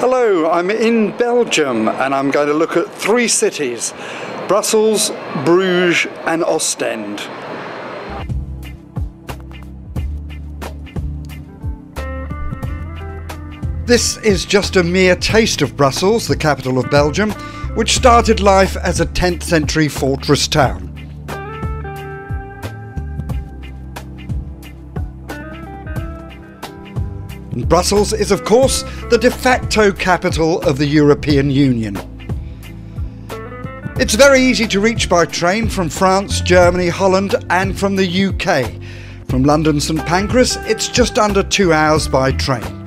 Hello, I'm in Belgium and I'm going to look at three cities Brussels, Bruges, and Ostend. This is just a mere taste of Brussels, the capital of Belgium, which started life as a 10th century fortress town. Brussels is, of course, the de facto capital of the European Union. It's very easy to reach by train from France, Germany, Holland, and from the UK. From London St Pancras, it's just under two hours by train.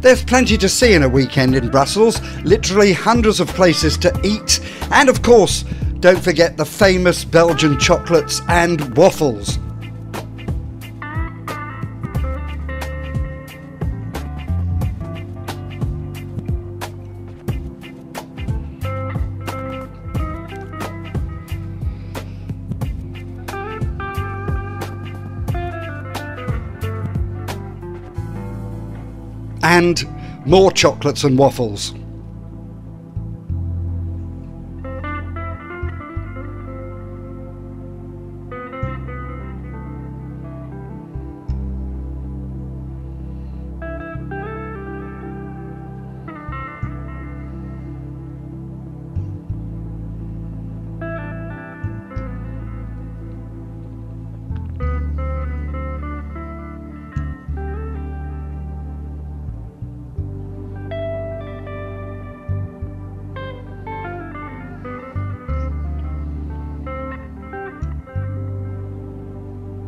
There's plenty to see in a weekend in Brussels, literally hundreds of places to eat, and of course, don't forget the famous Belgian chocolates and waffles. And more chocolates and waffles.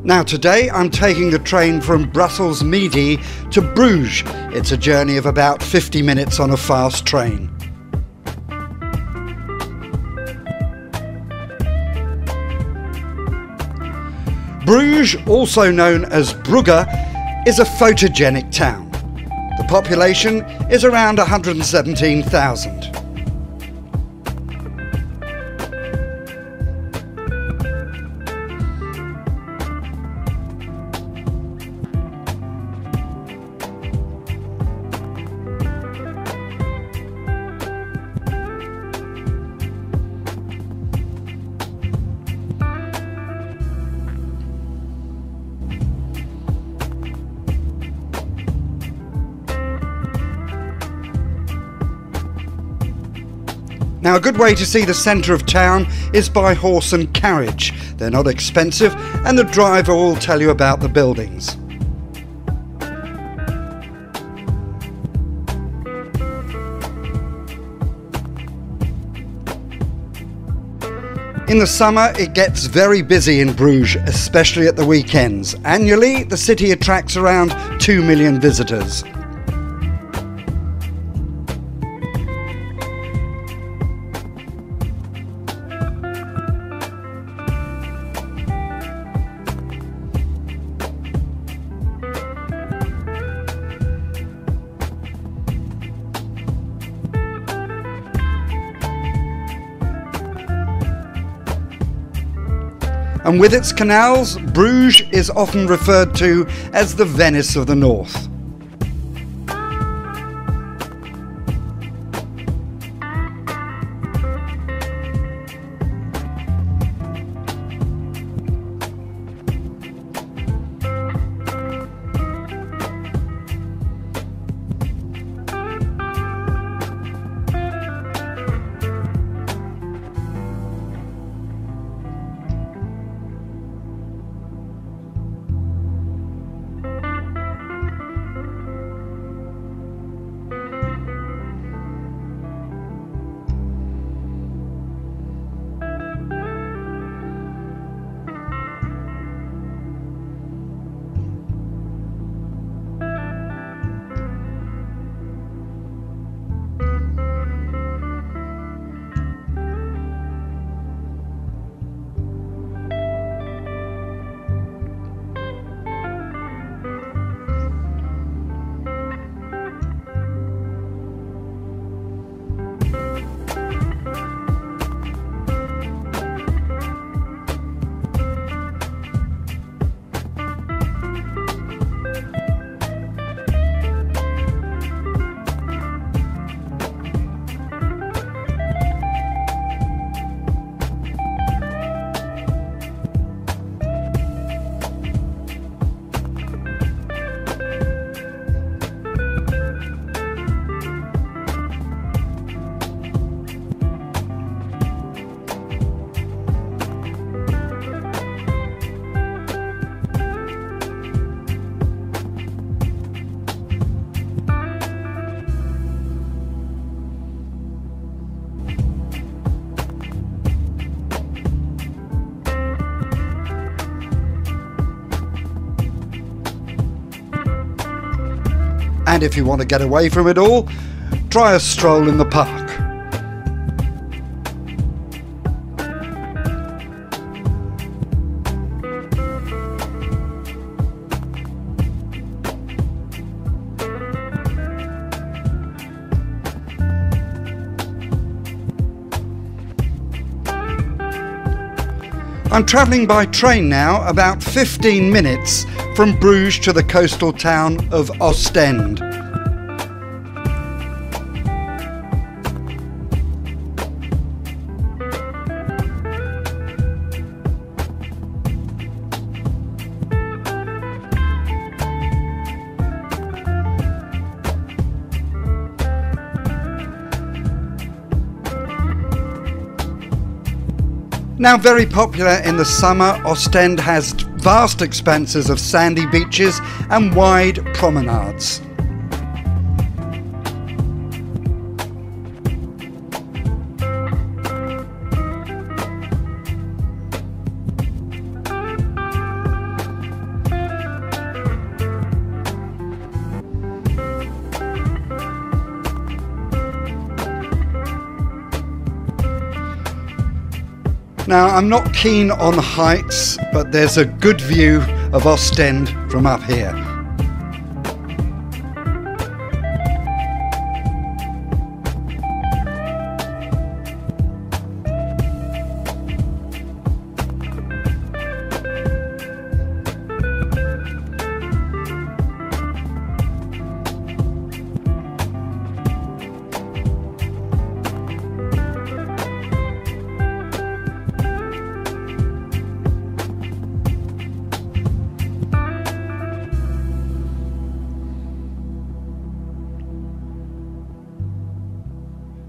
Now, today I'm taking the train from Brussels Midi to Bruges. It's a journey of about 50 minutes on a fast train. Bruges, also known as Brugge, is a photogenic town. The population is around 117,000. Now, a good way to see the centre of town is by horse and carriage. They're not expensive, and the driver will tell you about the buildings. In the summer, it gets very busy in Bruges, especially at the weekends. Annually, the city attracts around 2 million visitors. And with its canals, Bruges is often referred to as the Venice of the North. And if you want to get away from it all, try a stroll in the park. I'm travelling by train now about 15 minutes from Bruges to the coastal town of Ostend. Now very popular in the summer, Ostend has vast expanses of sandy beaches and wide promenades. Now, I'm not keen on heights, but there's a good view of Ostend from up here.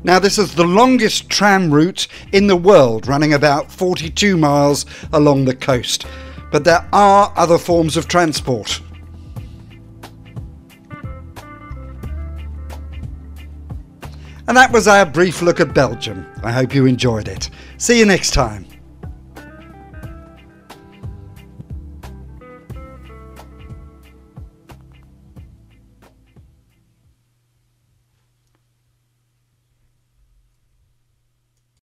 Now, this is the longest tram route in the world, running about 42 miles along the coast. But there are other forms of transport. And that was our brief look at Belgium. I hope you enjoyed it. See you next time.